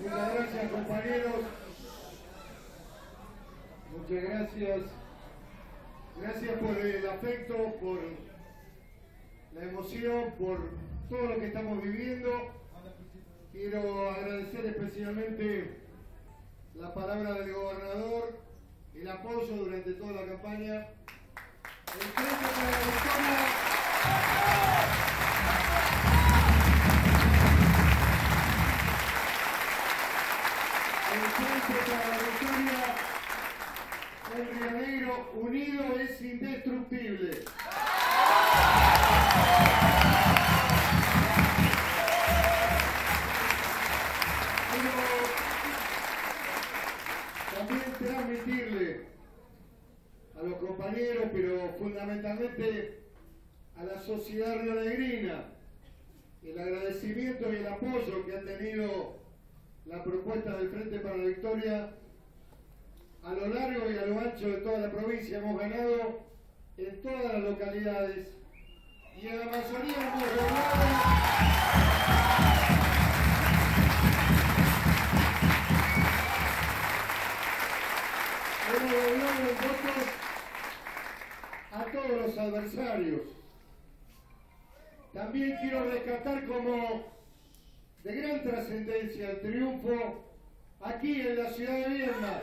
Muchas gracias compañeros. Muchas gracias. Gracias por el afecto, por la emoción, por todo lo que estamos viviendo. Quiero agradecer especialmente la palabra del gobernador, el apoyo durante toda la campaña. El para la Victoria en Río Negro unido es indestructible. También transmitirle a los compañeros, pero fundamentalmente a la sociedad rionegrina, el agradecimiento y el apoyo que ha tenido la propuesta del Frente para la Victoria a lo largo y a lo ancho de toda la provincia. Hemos ganado en todas las localidades y en la mayoría hemos logrado. Hemos logrado en votos a todos los adversarios. También quiero rescatar como de gran trascendencia el triunfo aquí en la ciudad de Viedma.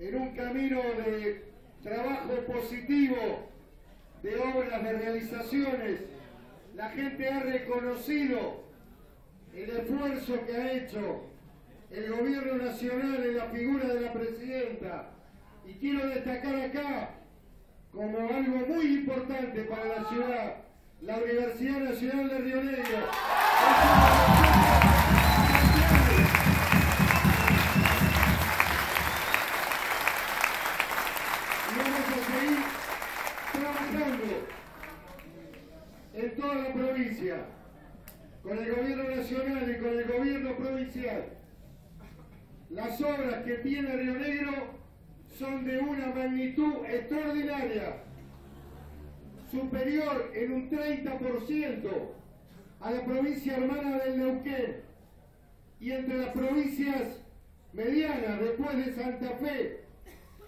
En un camino de trabajo positivo, de obras, de realizaciones. La gente ha reconocido el esfuerzo que ha hecho el gobierno nacional en la figura de la presidenta. Y quiero destacar acá como algo muy importante para la ciudad, la Universidad Nacional de Río Negro. Con el gobierno nacional y con el gobierno provincial. Las obras que tiene Río Negro son de una magnitud extraordinaria, superior en un 30% a la provincia hermana del Neuquén y entre las provincias medianas, después de Santa Fe,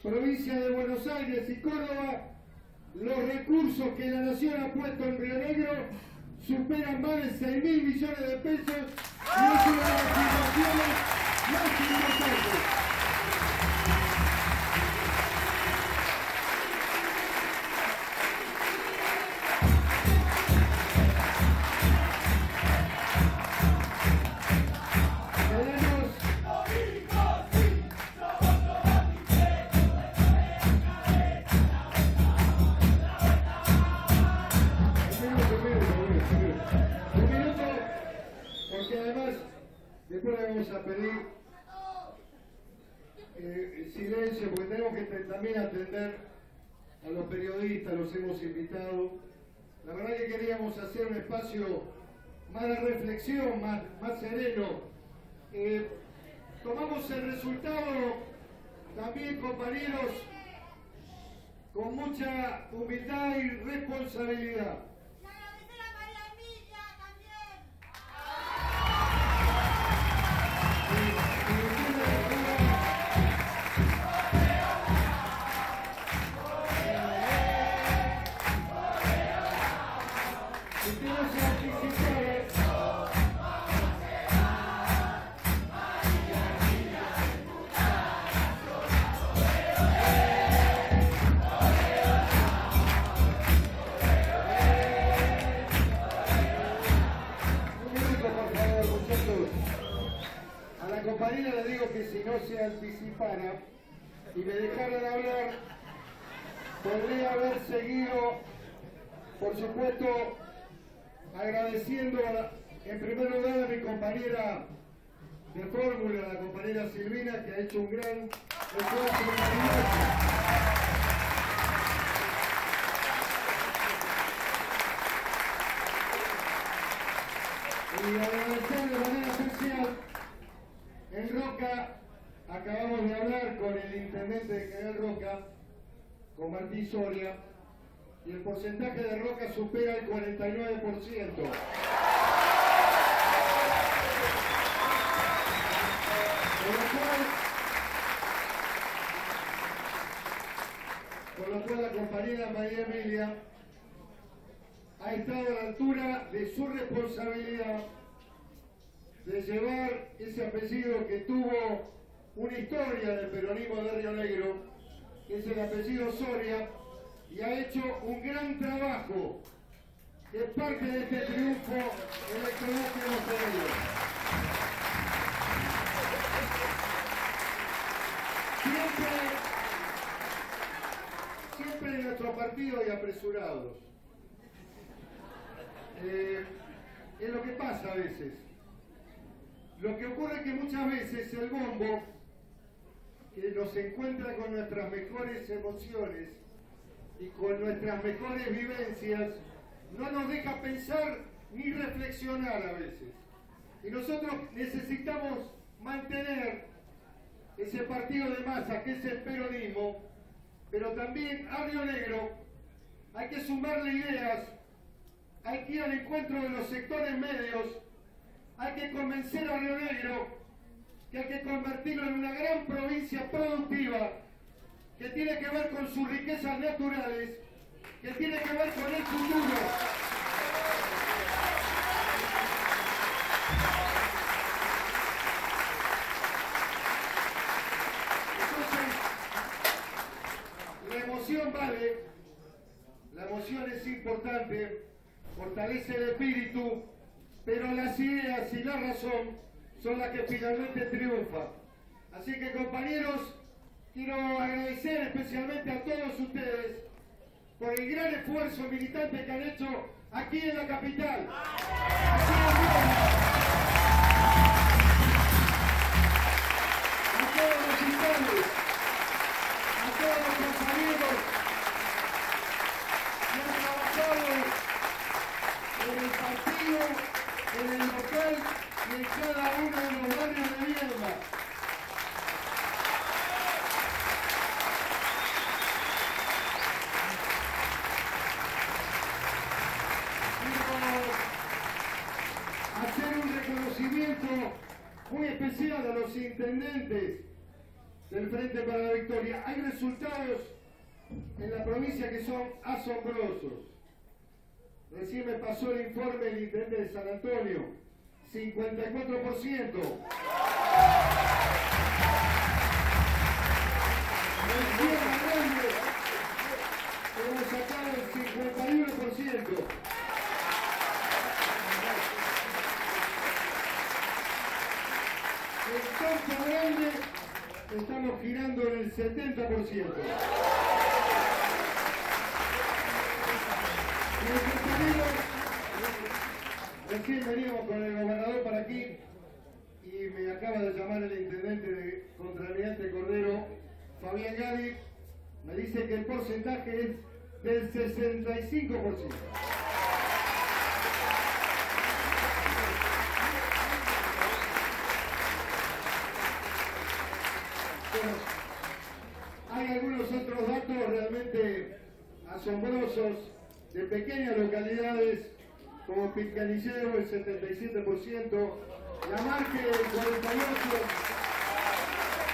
provincia de Buenos Aires y Córdoba, los recursos que la nación ha puesto en Río Negro superan más de 6 mil millones de pesos y es una de las inversiones más importantes. Eh, silencio, porque tenemos que también atender a los periodistas, los hemos invitado. La verdad que queríamos hacer un espacio más de reflexión, más, más sereno. Eh, tomamos el resultado también, compañeros, con mucha humildad y responsabilidad. le digo que si no se anticipara y me dejaran hablar, podría haber seguido, por supuesto, agradeciendo en primer lugar a mi compañera de fórmula, la compañera Silvina, que ha hecho un gran esfuerzo. Y agradecer de manera especial en Roca, acabamos de hablar con el intendente de General Roca, con Martín Soria, y el porcentaje de Roca supera el 49%. Con lo cual, la compañera María Emilia ha estado a la altura de su responsabilidad de llevar ese apellido que tuvo una historia del peronismo de Río Negro, que es el apellido Soria, y ha hecho un gran trabajo que es parte de este triunfo hemos tenido. Siempre, siempre en nuestro partido hay apresurados. Eh, es lo que pasa a veces. Lo que ocurre es que muchas veces el bombo, que nos encuentra con nuestras mejores emociones y con nuestras mejores vivencias, no nos deja pensar ni reflexionar a veces. Y nosotros necesitamos mantener ese partido de masa que es el peronismo, pero también a Río Negro hay que sumarle ideas, hay que ir al encuentro de los sectores medios, hay que convencer a Río Negro que hay que convertirlo en una gran provincia productiva que tiene que ver con sus riquezas naturales, que tiene que ver con el futuro. Entonces, la emoción vale, la emoción es importante, fortalece el espíritu, pero las ideas y la razón son las que finalmente triunfan. Así que compañeros, quiero agradecer especialmente a todos ustedes por el gran esfuerzo militante que han hecho aquí en la capital. Aquí en Roma. A todos los hinchados, a todos los compañeros que han trabajado en el partido, en el local y en cada uno de los barrios de Viedma. Quiero hacer un reconocimiento muy a los intendentes del Frente para la Victoria. Hay resultados en la provincia que son asombrosos. Recién me pasó el informe del intendente de San Antonio. 54%. Recién Grande hemos sacado el 51%. Estamos girando en el 70%. Nuestros amigos, recién veníamos con el gobernador para aquí y me acaba de llamar el intendente de Contralmirante Cordero, Fabián Gadi, me dice que el porcentaje es del 65%. Bueno, hay algunos otros datos realmente asombrosos de pequeñas localidades como Pilcanillero el 77%, La Marque el 48%,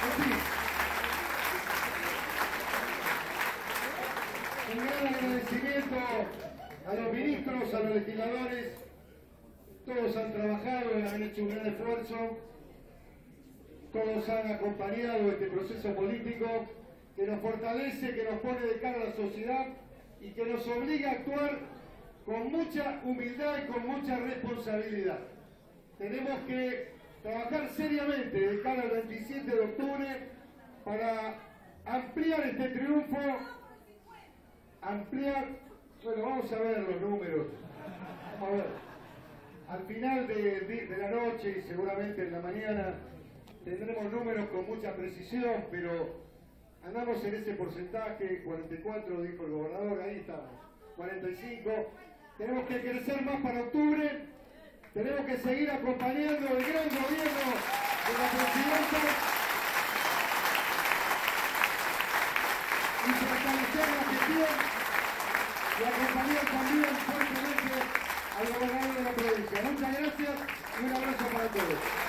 en fin. Un gran agradecimiento a los ministros, a los legisladores, todos han trabajado, han hecho un gran esfuerzo, todos han acompañado este proceso político que nos fortalece, que nos pone de cara a la sociedad y que nos obliga a actuar con mucha humildad y con mucha responsabilidad. Tenemos que trabajar seriamente de cara al 27 de octubre para ampliar este triunfo, ampliar, bueno, vamos a ver los números, vamos a ver. Al final de, de- de la noche y seguramente en la mañana tendremos números con mucha precisión, pero andamos en ese porcentaje, 44 dijo el gobernador, ahí estamos, 45. Tenemos que crecer más para octubre, tenemos que seguir acompañando el gran gobierno de la presidenta y fortalecer la gestión y acompañar también fuertemente al gobernador de la provincia. Muchas gracias y un abrazo para todos.